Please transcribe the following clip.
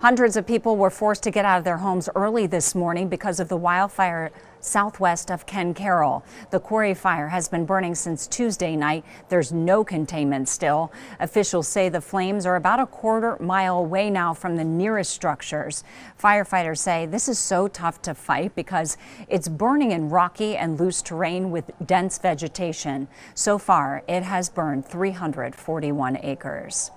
Hundreds of people were forced to get out of their homes early this morning because of the wildfire southwest of Ken Caryl. The quarry fire has been burning since Tuesday night. There's no containment still. Officials say the flames are about a quarter mile away now from the nearest structures. Firefighters say this is so tough to fight because it's burning in rocky and loose terrain with dense vegetation. So far, it has burned 341 acres.